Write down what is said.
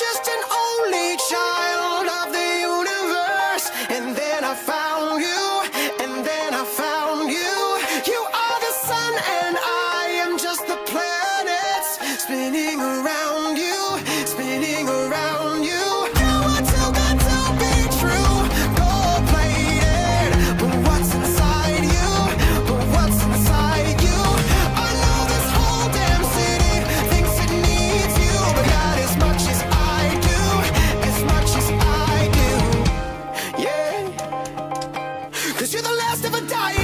just an only child of the universe, and then I found you, and then I found you. You are the sun, and I am just the planets spinning around you, spinning. Cause you're the last of a dying